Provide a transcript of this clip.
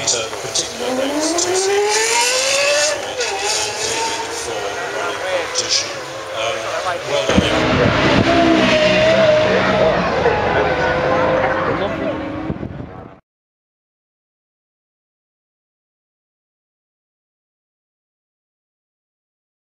These particular names to see for running competition. Um, well,